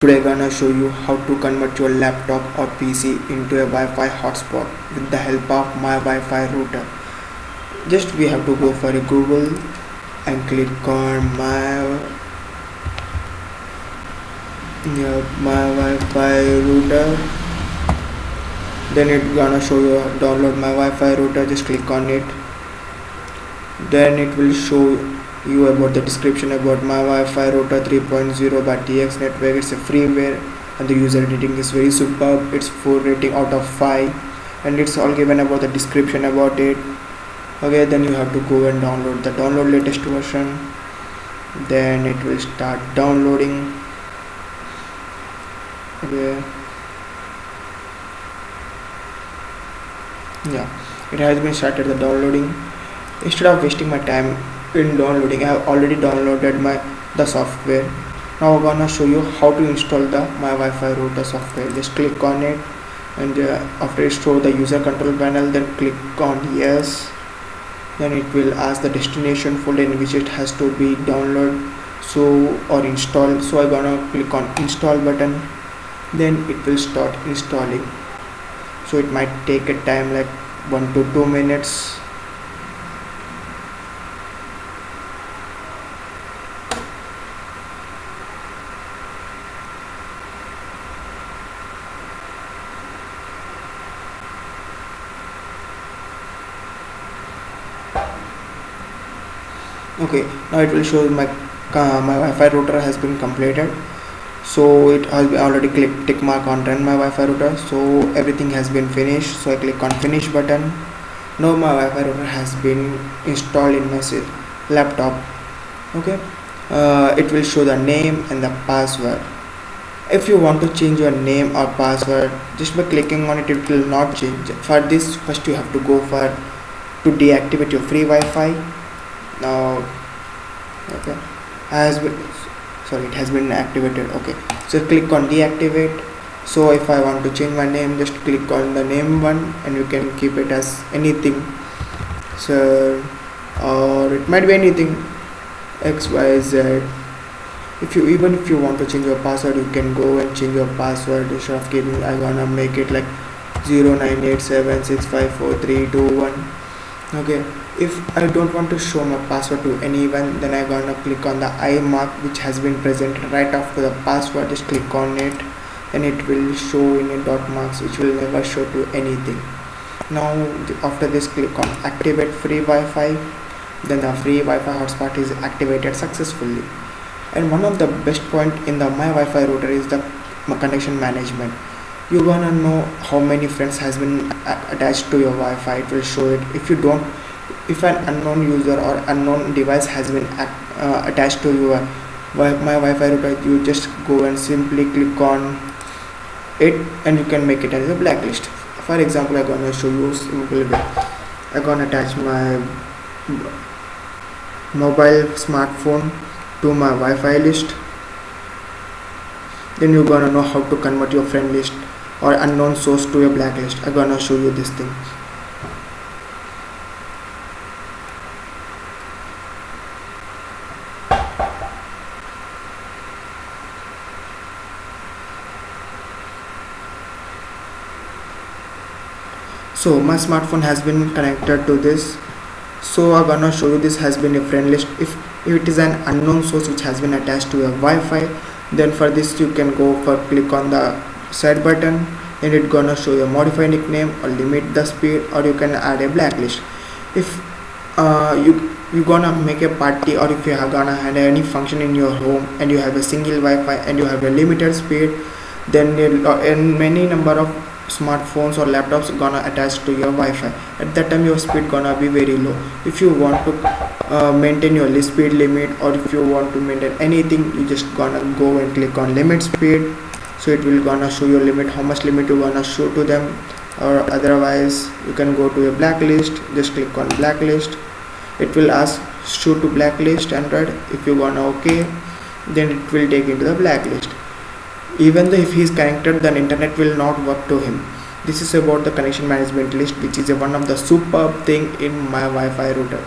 Today I'm gonna show you how to convert your laptop or PC into a Wi-Fi hotspot with the help of my Wi-Fi router. Just we have to go for Google and click on my yeah, my Wi-Fi router. Then it gonna show you download my Wi-Fi router. Just click on it. Then it will show you about the description about my Wi-Fi router 3.0 by TX network. It's a freeware and the user rating is very superb. It's 4 rating out of 5 and it's all given about the description about it. Okay, then you have to go and download the download latest version. Then it will start downloading. Okay. Yeah, it has been started the downloading. Instead of wasting my time in downloading i have already downloaded my the software. Now i'm gonna show you how to install the my wi-fi router software. Just click on it and uh, after show the user control panel then click on yes. Then it will ask the destination folder in which it has to be download so or install. So i'm gonna click on install button. Then it will start installing. So it might take a time like one to two minutes okay now it will show my uh, my Wi-Fi router has been completed. So it has already clicked tick mark on run my Wi-Fi router. So everything has been finished. So I click on finish button. Now my Wi-Fi router has been installed in my laptop. Okay uh, it will show the name and the password. If you want to change your name or password just by clicking on it it will not change. For this first you have to go for to deactivate your free Wi-Fi now okay. Has been sorry it has been activated. Okay. So click on deactivate. So if I want to change my name just click on the name one and you can keep it as anything. So or it might be anything. Xyz if you even if you want to change your password you can go and change your password. Instead of giving I gonna make it like 0987654321 okay. If I don't want to show my password to anyone then I'm gonna click on the I mark which has been present right after the password just click on it. And it will show in a dot marks which will never show to anything. Now after this click on activate free Wi-Fi. Then the free Wi-Fi hotspot is activated successfully. And one of the best point in the my Wi-Fi router is the connection management you wanna know how many friends has been attached to your Wi-Fi. It will show it. If you don't if an unknown user or unknown device has been uh, attached to your wi my Wi-Fi router you just go and simply click on it and you can make it as a blacklist. For example I'm gonna show you simple I'm gonna attach my mobile smartphone to my Wi-Fi list then you're gonna know how to convert your friend list or unknown source to a blacklist. I'm gonna show you this thing so my smartphone has been connected to this. So I'm gonna show you this has been a friend list. If, if it is an unknown source which has been attached to a Wi-Fi then for this you can go for click on the set button and it gonna show your modify nickname or limit the speed or you can add a blacklist. If uh, you you gonna make a party or if you are gonna have any function in your home and you have a single Wi-Fi and you have a limited speed then in many number of smartphones or laptops gonna attach to your Wi-Fi. At that time your speed gonna be very low. If you want to uh, maintain your speed limit or if you want to maintain anything you just gonna go and click on limit speed. So it will gonna show your limit how much limit you gonna show to them. Or otherwise you can go to a blacklist. Just click on blacklist. It will ask show to blacklist android. If you wanna okay then it will take into the blacklist even though if he is connected then internet will not work to him. This is about the connection management list which is a one of the superb thing in my wi-fi router